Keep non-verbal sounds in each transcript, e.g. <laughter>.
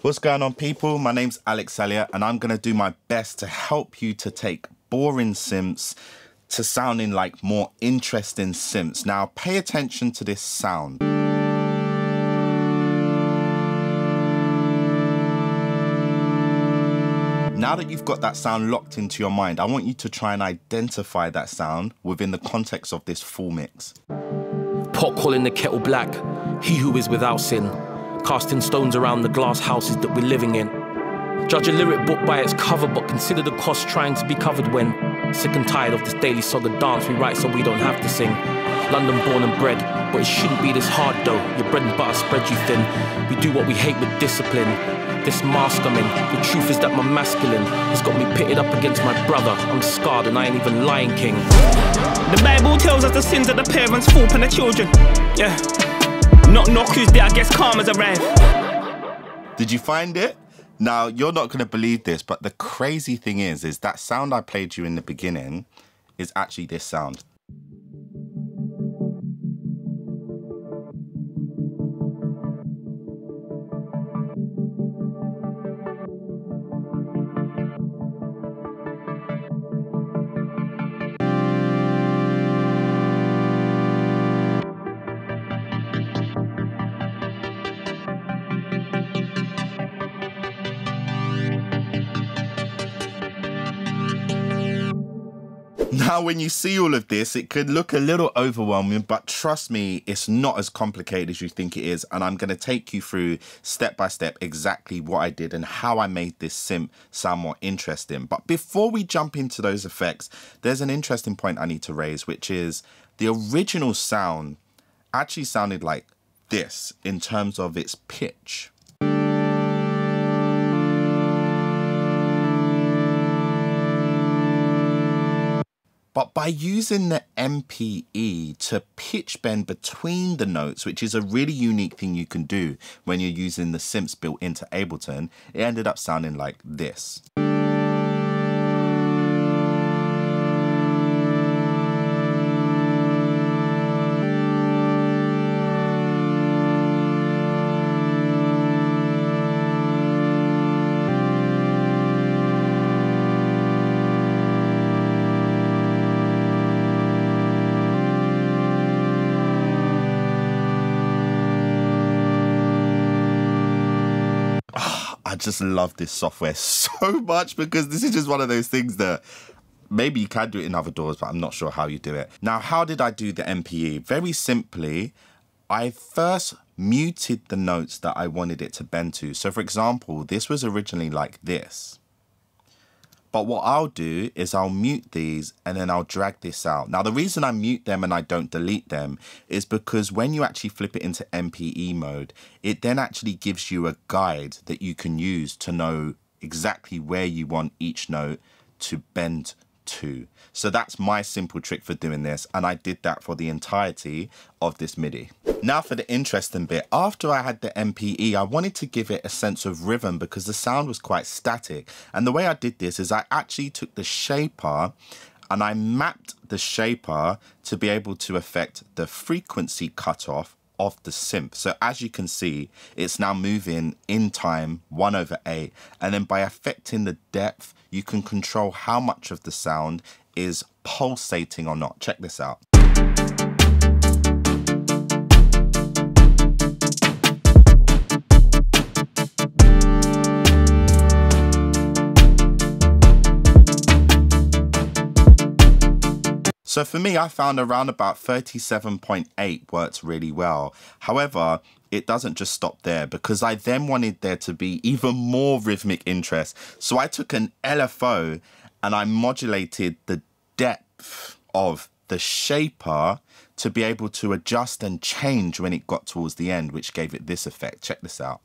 What's going on, people? My name's Alex Elliott, and I'm going to do my best to help you to take boring synths to sounding like more interesting synths. Now, pay attention to this sound. Now that you've got that sound locked into your mind, I want you to try and identify that sound within the context of this full mix. Pot calling the kettle black, he who is without sin, casting stones around the glass houses that we're living in. Judge a lyric book by its cover, but consider the cost trying to be covered when sick and tired of this daily saga dance we write so we don't have to sing. London born and bred, but it shouldn't be this hard though. Your bread and butter spread you thin. We do what we hate with discipline. This mask I'm in, the truth is that my masculine has got me pitted up against my brother. I'm scarred and I ain't even Lion King. The Bible tells us the sins of the parents fall upon the children. Yeah. Knock knock who's there, I guess karma's arrived. Did you find it? Now, you're not to believe this, but the crazy thing is, is that sound I played you in the beginning is actually this sound. Now, when you see all of this, it could look a little overwhelming, but trust me, it's not as complicated as you think it is. And I'm going to take you through step by step exactly what I did and how I made this synth sound more interesting. But before we jump into those effects, there's an interesting point I need to raise, which is the original sound actually sounded like this in terms of its pitch. But by using the MPE to pitch bend between the notes, which is a really unique thing you can do when you're using the synths built into Ableton, it ended up sounding like this. Just love this software <laughs> so much because this is just one of those things that maybe you can do it in other DAWs, but I'm not sure how you do it. Now, how did I do the MPE? Very simply, I first muted the notes that I wanted it to bend to. So for example, this was originally like this. But what I'll do is I'll mute these and then I'll drag this out. Now, the reason I mute them and I don't delete them is because when you actually flip it into MPE mode, it then actually gives you a guide that you can use to know exactly where you want each note to bend to. So that's my simple trick for doing this. And I did that for the entirety of this MIDI. Now for the interesting bit. After I had the MPE, I wanted to give it a sense of rhythm because the sound was quite static. And the way I did this is I actually took the shaper and I mapped the shaper to be able to affect the frequency cutoff of the synth. So as you can see, it's now moving in time 1 over 8. And then by affecting the depth, you can control how much of the sound is pulsating or not. Check this out. So for me, I found around about 37.8 works really well. However, it doesn't just stop there because I then wanted there to be <laughs> even more rhythmic interest. So I took an LFO and I modulated the depth of the shaper to be able to adjust and change when it got towards the end, which gave it this effect. Check this out.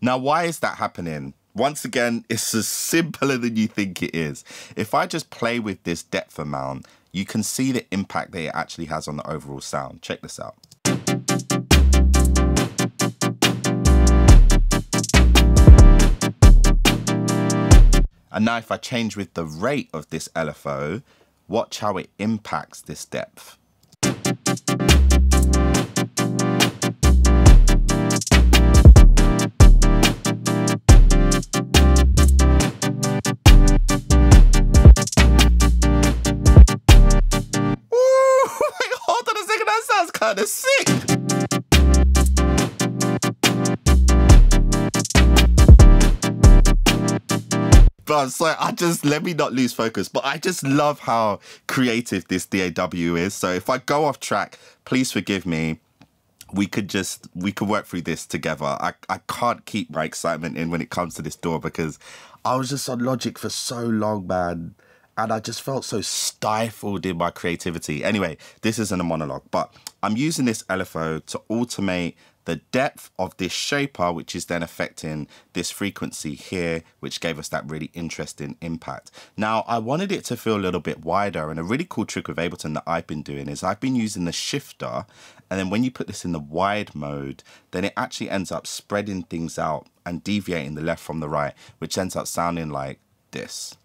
Now, why is that happening? Once again, it's as simpler than you think it is. If I just play with this depth amount, you can see the impact that it actually has on the overall sound. Check this out. And now if I change with the rate of this LFO, watch how it impacts this depth. Kind sick. But so I just let me not lose focus. But I just love how creative this DAW is. So if I go off track, please forgive me. We could just we could work through this together. I, I can't keep my excitement in when it comes to this DAW because I was just on Logic for so long, man. And I just felt so stifled in my creativity. Anyway, this isn't a monologue, but I'm using this LFO to automate the depth of this shaper, which is then affecting this frequency here, which gave us that really interesting impact. Now, I wanted it to feel a little bit wider, and a really cool trick with Ableton that I've been doing is I've been using the shifter, and then when you put this in the wide mode, then it actually ends up spreading things out and deviating the left from the right, which ends up sounding like this.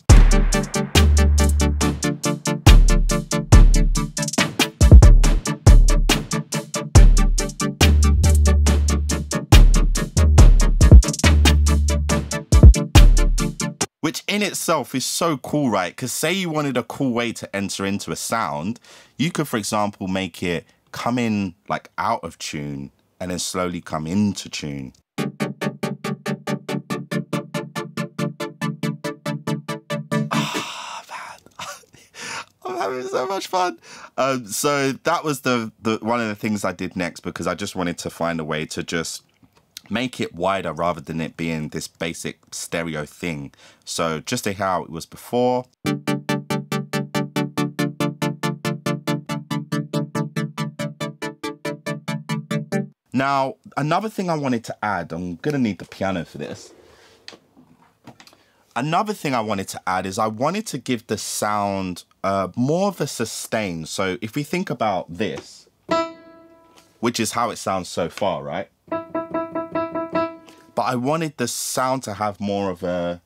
Which in itself is so cool, right? Because say you wanted a cool way to enter into a sound, you could, for example, make it come in like out of tune and then slowly come into tune. Ah, <laughs> having so much fun. Um, so that was the, the one of the things I did next because I just wanted to find a way to just make it wider rather than it being this basic stereo thing. So just to how it was before. Now, another thing I wanted to add, I'm gonna need the piano for this. Another thing I wanted to add is I wanted to give the sound uh, more of a sustain. So if we think about this, which is how it sounds so far, right? But I wanted the sound to have more of a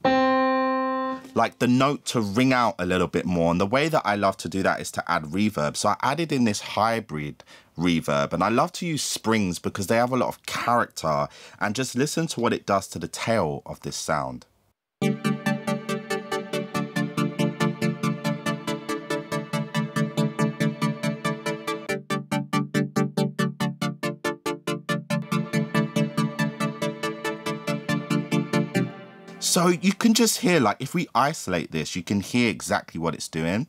like the note to ring out a little bit more. And the way that I love to do that is to add reverb. So I added in this hybrid reverb and I love to use springs because they have a lot of character and just listen to what it does to the tail of this sound. So you can just hear, like, if we isolate this, you can hear exactly what it's doing.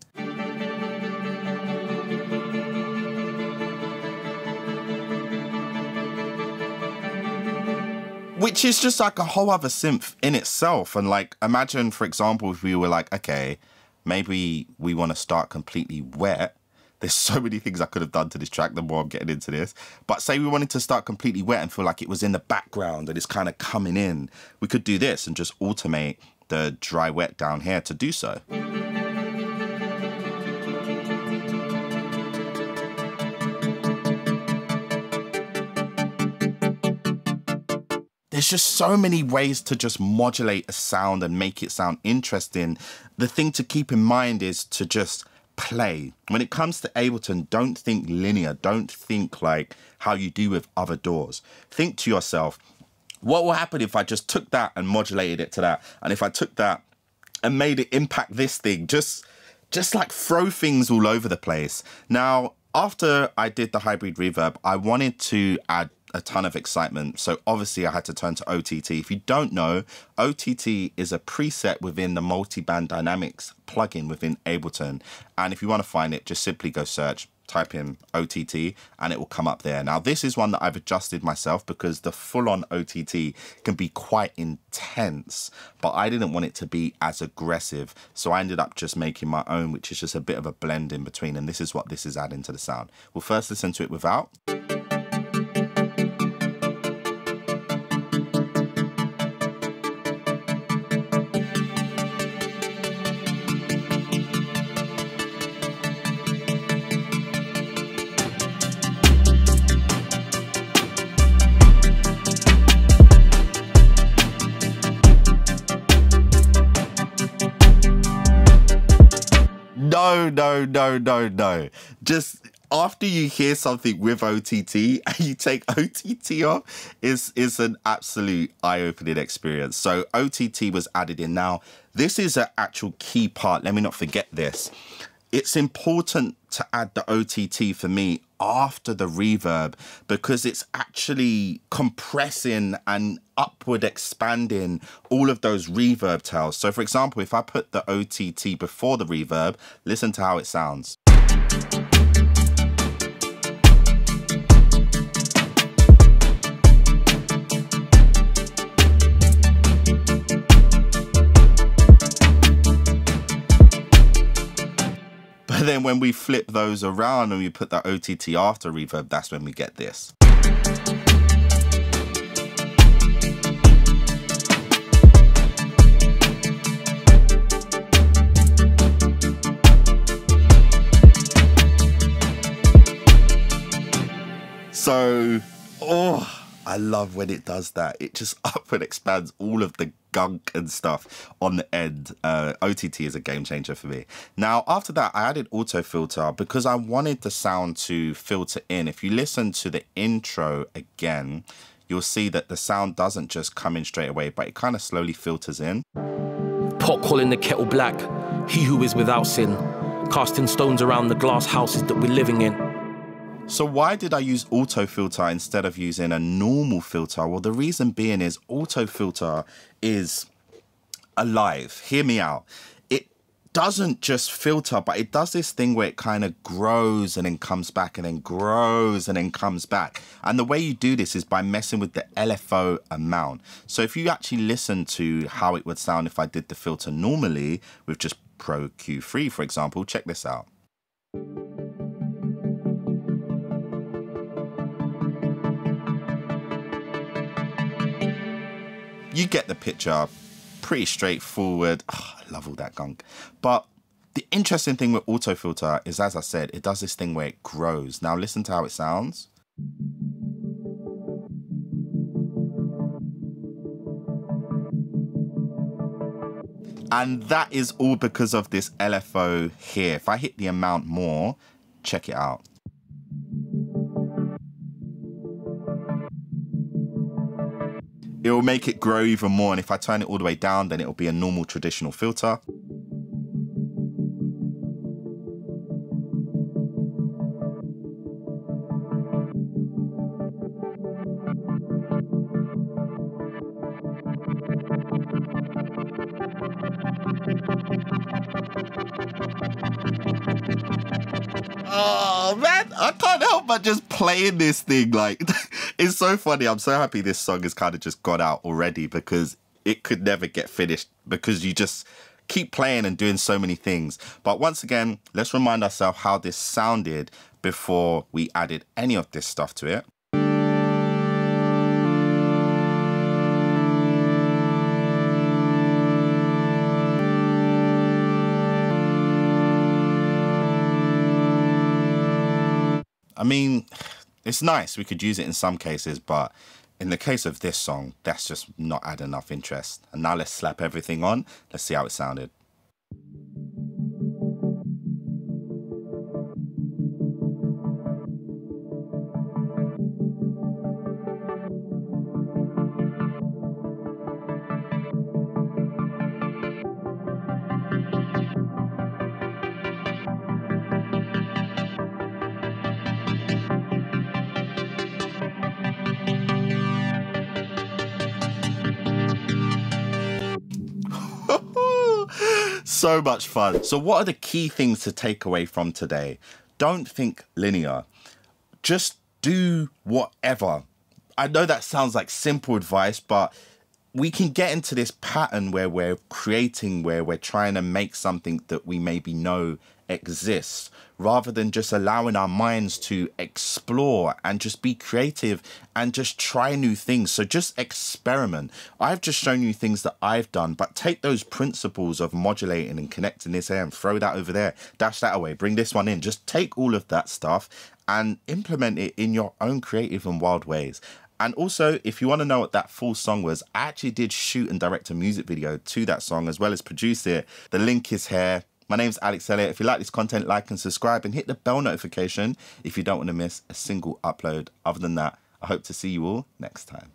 Which is just like a whole other synth in itself. And like, imagine, for example, if we were like, okay, maybe we want to start completely wet. There's so many things I could have done to this track the more I'm getting into this. But say we wanted to start completely wet and feel like it was in the background and it's kind of coming in. We could do this and just automate the dry wet down here to do so. There's just so many ways to just modulate a sound and make it sound interesting. The thing to keep in mind is to just play. When it comes to Ableton, don't think linear. Don't think like how you do with other DAWs. Think to yourself, what will happen if I just took that and modulated it to that? And if I took that and made it impact this thing, just just like throw things all over the place. Now, after I did the hybrid reverb, I wanted to add a ton of excitement. So obviously I had to turn to OTT. If you don't know, OTT is a preset within the multi-band dynamics plugin within Ableton. And if you want to find it, just simply go search, type in OTT and it will come up there. Now this is one that I've adjusted myself because the full-on OTT can be quite intense, but I didn't want it to be as aggressive. So I ended up just making my own, which is just a bit of a blend in between. And this is what this is adding to the sound. We'll first listen to it without. No, no, no, no, no. Just after you hear something with OTT <laughs> and you take OTT off, is is an absolute eye-opening experience. So OTT was added in. Now, this is an actual key part. Let me not forget this. It's important to add the OTT for me after the reverb because it's actually compressing and upward expanding all of those reverb tails. So for example, if I put the OTT before the reverb, listen to how it sounds. Then when we flip those around and we put that OTT after reverb, that's when we get this. So, oh, I love when it does that. It just <laughs> up and expands all of the gunk and stuff on the end. Uh, OTT is a game changer for me. Now, after that, I added auto filter because I wanted the sound to filter in. If you listen to the intro again, you'll see that the sound doesn't just come in straight away, but it kind of slowly filters in. Pot calling the kettle black, he who is without sin, casting stones around the glass houses that we're living in. So why did I use auto filter instead of using a normal filter? Well, the reason being is auto filter is alive. Hear me out. It doesn't just filter, but it does this thing where it kind of grows and then comes back and then grows and then comes back. And the way you do this is by messing with the LFO amount. So if you actually listen to how it would sound if I did the filter normally with just Pro Q3, for example, check this out. You get the picture. Pretty straightforward. Oh, I love all that gunk. But the interesting thing with auto filter is, as I said, it does this thing where it grows. Now listen to how it sounds. And that is all because of this LFO here. If I hit the amount more, check it out. It will make it grow even more. And if I turn it all the way down, then it will be a normal traditional filter. Oh man, I can't help but just playing this thing. Like, <laughs> it's so funny. I'm so happy this song has kind of just got out already because it could never get finished because you just keep playing and doing so many things. But once again, let's remind ourselves how this sounded before we added any of this stuff to it. I mean, it's nice. We could use it in some cases, but in the case of this song, that's just not add enough interest. And now let's slap everything on. Let's see how it sounded. So much fun. So, what are the key things to take away from today? Don't think linear. Just do whatever. I know that sounds like simple advice, but we can get into this pattern where we're creating, where we're trying to make something that we maybe know exists rather than just allowing our minds to explore and just be creative and just try new things. So just experiment. I've just shown you things that I've done, but take those principles of modulating and connecting this here and throw that over there, dash that away, bring this one in. Just take all of that stuff and implement it in your own creative and wild ways. And also, if you want to know what that full song was, I actually did shoot and direct a music video to that song as well as produce it. The link is here My name's Alex Elliott. If you like this content, like and subscribe and hit the bell notification if you don't want to miss a single upload. Other than that, I hope to see you all next time.